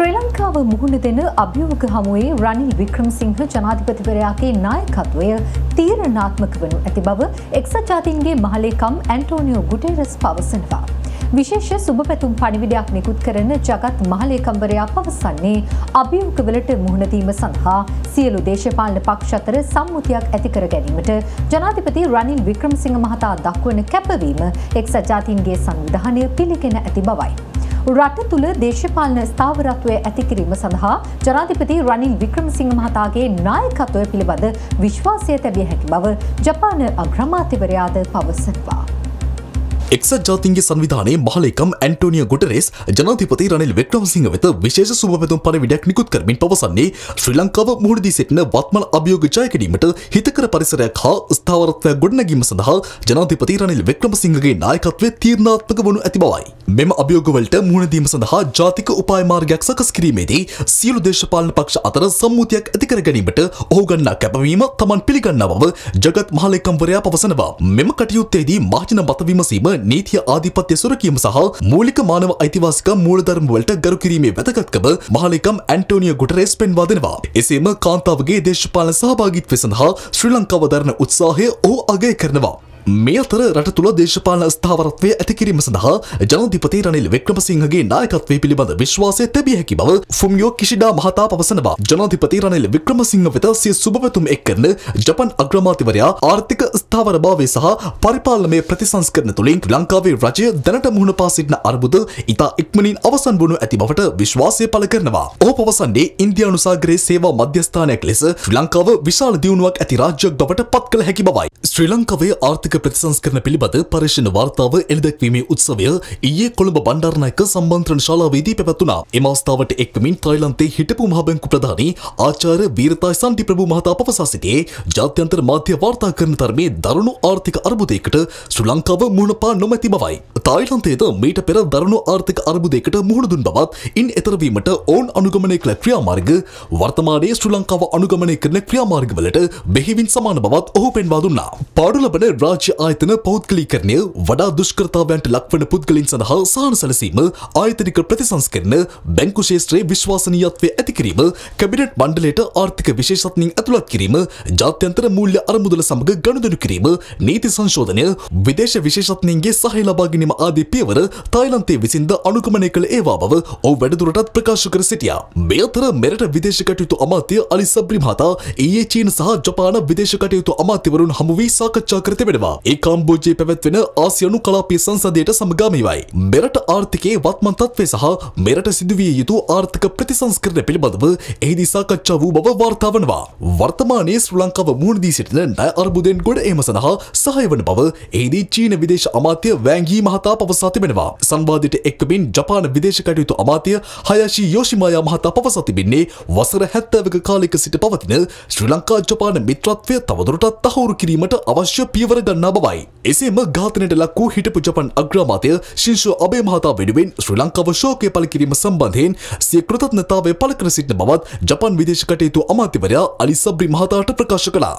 ශ්‍රී ලංකාව මුහුණ දෙන අභියෝග හමුවේ රනිල් වික්‍රමසිංහ ජනාධිපතිවරයාගේ නායකත්වය තීරණාත්මක වනු ඇති බව එක්සත් ජාතීන්ගේ මහලේකම් ඇන්ටෝනියෝ ගුටේරස් පවසනවා. විශේෂ සුභ පැතුම් පණිවිඩයක් නිකුත් කරන ජගත් මහලේකම්වරයා පවසන්නේ අභියෝගවලට මුහුණදීම සඳහා සියලු දේශපාලන පක්ෂ අතර සම්මුතියක් ඇති කර ගැනීමට ජනාධිපති රනිල් වික්‍රමසිංහ මහතා දක්වන කැපවීම එක්සත් ජාතීන්ගේ සංවිධානය පිළිගෙන ඇති බවයි. රට තුළ දේශපාලන ස්ථාවරත්වය ඇතිකිරීම සඳහා ජනාධිපති රනිල් වික්‍රමසිංහ මහතාගේ නායකත්වය පිළිබඳ විශ්වාසය තැබිය හැකි බව ජපාන අග්‍රමාතිවරයාද පවසනවා. එක්සත් ජාතින්ගේ සංවිධානයේ මහලේකම් ඇන්ටෝනිය ගොටරෙස් ජනාධිපති රනිල් වික්‍රමසිංහ වෙත විශේෂ සුබපැතුම් පණිවිඩයක් නිකුත් කරමින් පවසන්නේ ශ්‍රී ලංකාව මුහුණදී සිටින වත්මන් අභියෝග ජය ගැනීමට හිතකර පරිසරයක් හා ස්ථාවරත්වයක් ගොඩනැගීම සඳහා ජනාධිපති රනිල් වික්‍රමසිංහගේ නායකත්වය තීරණාත්මක වනු ඇති බවයි. මෙම අභියෝගවලට මුහුණ දීම සඳහා ජාතික උපාය මාර්ගයක් සකස් කිරීමේදී සියලු දේශපාලන පක්ෂ අතර සම්මුතියක් ඇති කර ගැනීමට ඔහු ගන්නා කැපවීම තමන් පිළිගන්නා බව ජගත් මහලේකම්වරයා පවසනවා. මෙම කටයුත්තේදී මහජන මත විමසීම නීතිය ආධිපත්‍ය සුරකීම සහ මූලික මානව අයිතිවාසිකම් මූලධර්ම වලට ගරු කිරීමේ වැදගත්කම මහලේකම් ඇන්ටෝනියෝ ගුටරෙස් පෙන්වා දෙනවා. එසේම කාන්තාවගේ දේශපාලන සහභාගීත්වය සඳහා ශ්‍රී ලංකාව දරන උත්සාහය ඔහු අගය කරනවා. මේ අතර රට තුළ දේශපාලන ස්ථාවරත්වය ඇතිකිරීම සඳහා ජනධිපති රනිල් වික්‍රමසිංහගේ නායකත්වය පිළිබඳ විශ්වාසය තැබිය හැකි බව ෆුමියෝ කිෂිඩා මහතා පවසනවා. ජනාධිපති රනිල් වික්‍රමසිංහ වෙත සිය සුබපැතුම් එක් කරන ජපන් අග්‍රාමාත්‍යවරයා ආර්ථික ස්ථාවරභාවය සහ පරිපාලනමය ප්‍රතිසංස්කරණ තුළින් ලංකාවේ රජය දැනට මුහුණ පා සිටින අර්බුද ඉතා ඉක්මනින් අවසන් වනු ඇති බවට විශ්වාසය පළ කරනවා. ඔහු පවසන්නේ ඉන්දියානු සාගරයේ සේවා මධ්‍යස්ථානයක් ලෙස ශ්‍රී ලංකාව විශාල දියුණුවක් ඇති රාජ්‍යයක් බවට පත් කළ හැකි බවයි. ශ්‍රී ලංකාවේ ආර්ථික ප්‍රතිසංස්කරණ පිළිබඳ පර්යේෂණ වාර්තාව එළිදැක්වීමේ උත්සවය ඊයේ කොළඹ බණ්ඩාරනායක සම්බන්ත්‍රණ ශාලාවේදී පැවැත්වුණා. එම අවස්ථාවට එක්වමින් තායිලන්තයේ හිටපු මහ බැංකු ප්‍රධානී ආචාර්ය වීරතායි සන්ටි ප්‍රභු මහතා පවසා සිටියේ ජාත්‍යන්තර මාධ්‍ය වාර්තා කරන තරමේ දරුණු ආර්ථික අර්බුදයකට ශ්‍රී ලංකාව මුහුණ පා නොමැති බවයි. තායිලන්තයේද මීට පෙර දරුණු ආර්ථික අර්බුදයකට මුහුණ දුන් බවත් ඉන් එතර වීමට ඔවුන් අනුගමනය කළ ක්‍රියාමාර්ග වර්තමානයේ ශ්‍රී ලංකාව අනුගමනය කරන ක්‍රියාමාර්ගවලට බෙහෙවින් සමාන බවත් ඔහු පෙන්වා දුන්නා. පාඩු ලබන රාජ්‍ය ආයතන පෞද්ගලීකරණය වඩා දුෂ්කරතාවයන්ට ලක්වන පුද්ගලින් සඳහා සහන සැලසීම ආයතනික ප්‍රතිසංස්කරණ බැංකු ශේෂත්‍රයේ විශ්වාසනීයත්වය ඇති කිරීම කැබිනට් මණ්ඩලයට ආර්ථික විශේෂඥයින් ඇතුළත් කිරීම ජාත්‍යන්තර මූල්‍ය අරමුදල සමග ගනුදෙනු කිරීම නීති සංශෝධනය විදේශ විශේෂඥයින්ගේ සහය ලබා ගැනීම ආදී පියවර තායිලන්තයේ විසින්ද අනුගමනය කළ ඒවා බව ඔහු වැඩිදුරටත් ප්‍රකාශ කර සිටියා. මේ අතර මෙරට විදේශ කටයුතු අමාත්‍ය අලි සබ්රි මහතා ඊයේ චීන සහ ජපාන විදේශ කටයුතු අමාත්‍යවරුන් හමු වී සාකච්ඡා කර තිබෙනවා. ඒ කාම්බෝජයේ පැවැත්වෙන ආසියානු කලාපීය සංසදයට සමගාමීවයි. මෙරට ආර්ථිකයේ වත්මන් තත්ත්වය සහ මෙරට සිදුවිය යුතු ආර්ථික ප්‍රතිසංස්කරණ පිළිබඳව එහිදී සාකච්ඡා වූ බව වාර්තා වනවා. වර්තමානයේ ශ්‍රී ලංකාව මුහුණ දී සිටින ණය අර්බුදයෙන් ගොඩ ඒම සඳහා සහාය වන බව එහිදී චීන විදේශ අමාත්‍ය වෑංගී මහතා පවසා තිබෙනවා. සංවාදයට එක්වමින් ජපාන විදේශ කටයුතු අමාත්‍ය හයෂි යෝෂිමායා මහතා පවසා තිබෙන්නේ වසර 70ක කාලයක සිට පවතින ශ්‍රී ලංකා ජපාන මිත්‍රත්වය තවදුරටත් තහවුරු කිරීමට අවශ්‍ය පියවර ගන්නා බවයි. එසේම ඝාතනයට ලක් වූ හිටපු ජපන් අග්‍රාමාත්‍ය ශින්ෂෝ අබේ මහතා වෙනුවෙන් ශ්‍රී ලංකාව ශෝකය පළ කිරීම සම්බන්ධයෙන් සිය කෘතඥතාවය පළ කර සිටින බවත් ජපන් විදේශ කටයුතු අමාත්‍යවරයා අලි සබ්රි මහතාට ප්‍රකාශ කළා.